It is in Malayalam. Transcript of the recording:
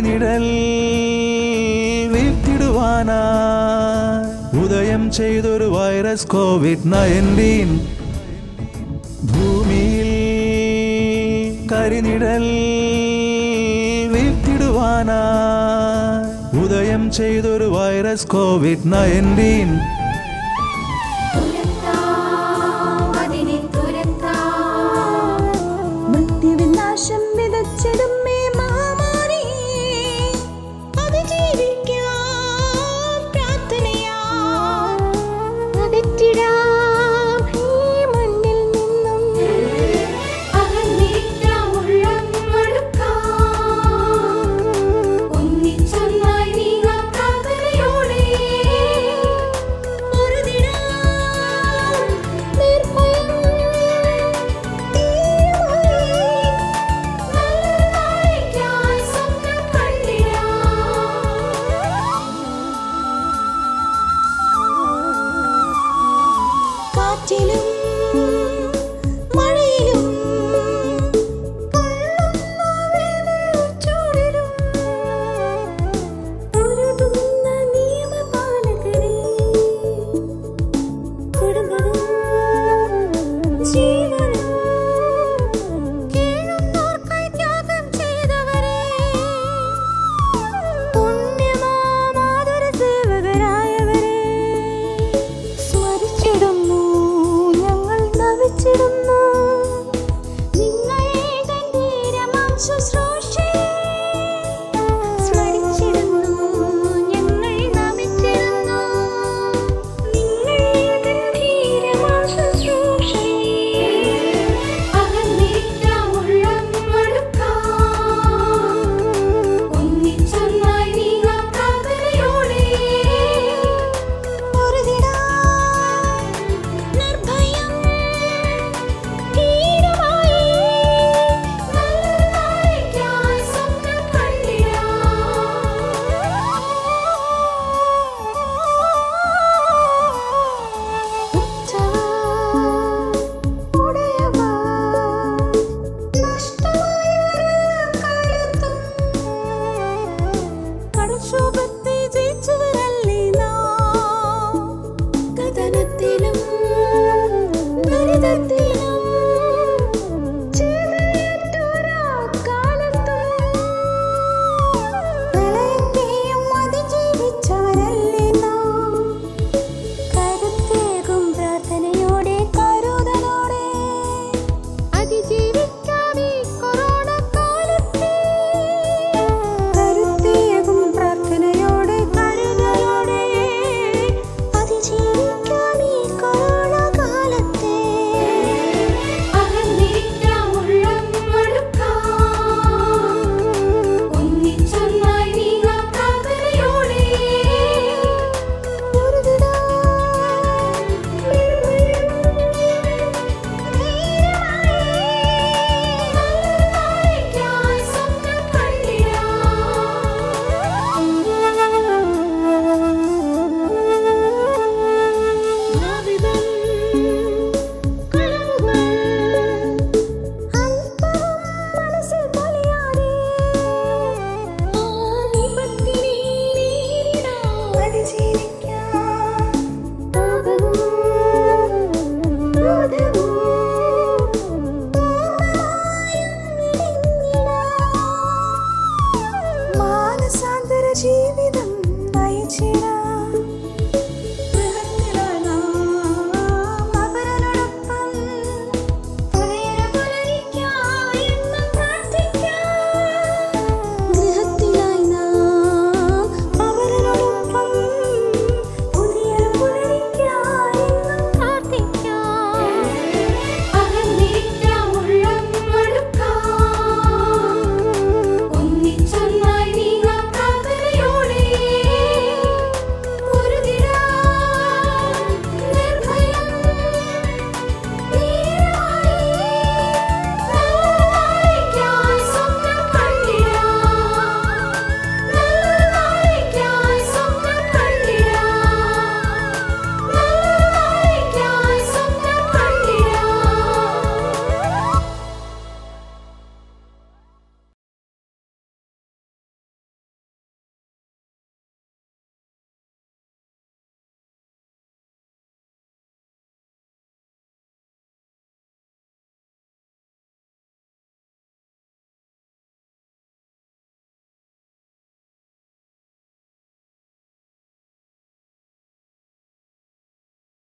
നിഴൽ വീഴ്ത്തിടുവാനായി ഉദയം ചെയ്തൊരു വൈറസ് കോവിഡ് നയന്റീൻ ഭൂമിയിൽ കരിനിഴൽ വീഴ്ത്തിടുവാനായി ഉദയം ചെയ്തൊരു വൈറസ് കോവിഡ് നയന്റീൻ